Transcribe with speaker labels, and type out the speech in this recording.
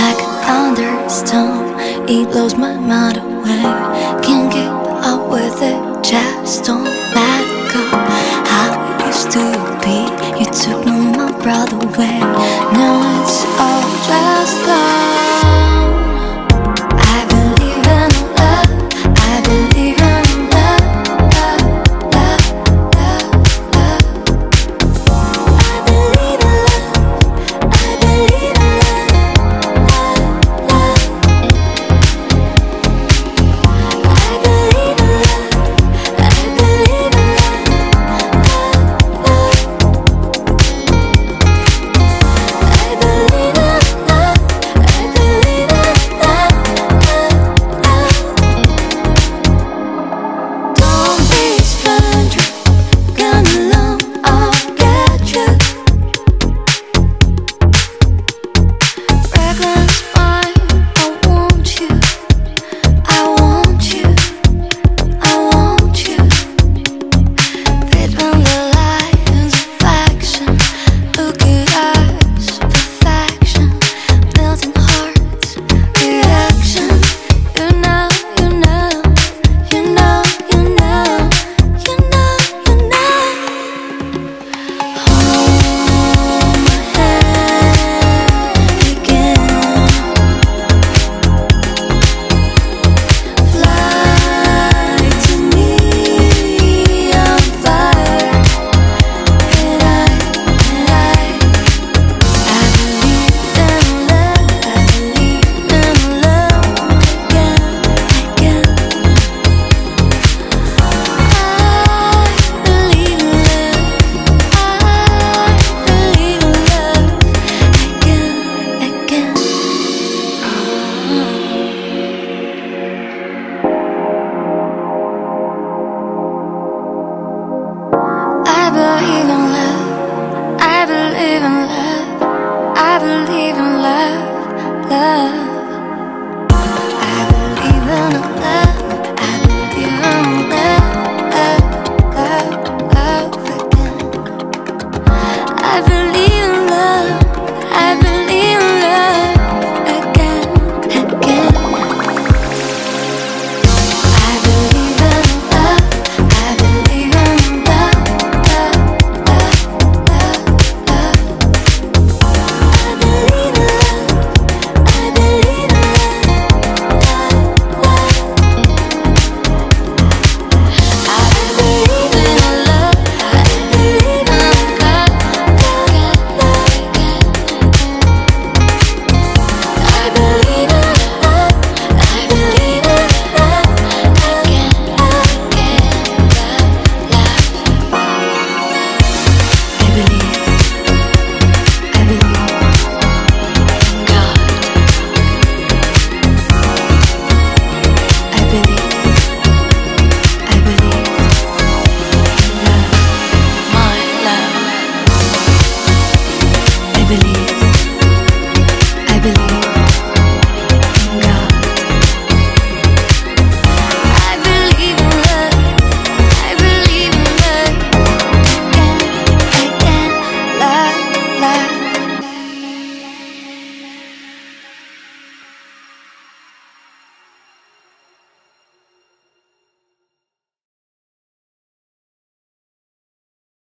Speaker 1: like a thunderstorm. It blows my mind away. Can't keep up with it, just don't